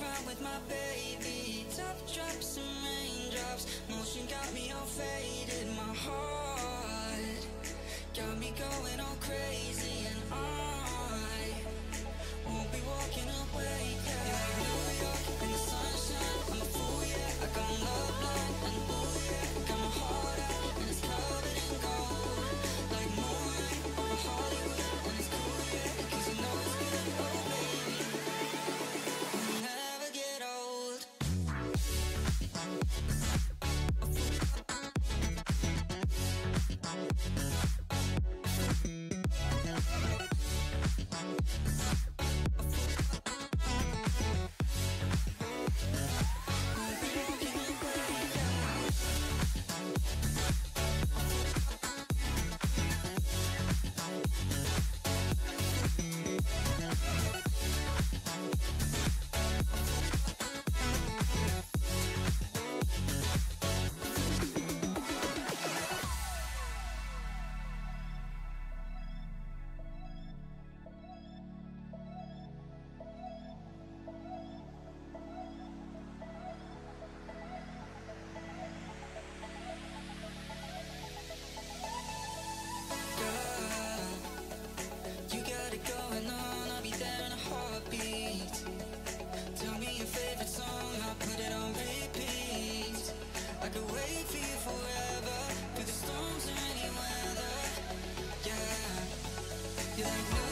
around with my baby. Top drops and raindrops. Motion got me all faded. My heart Got me going all crazy. You.